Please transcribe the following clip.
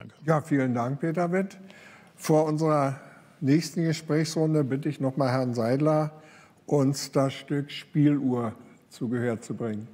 Danke. Ja, vielen Dank, Peter Witt. Vor unserer nächsten Gesprächsrunde bitte ich noch mal Herrn Seidler, uns das Stück Spieluhr zu Gehör zu bringen.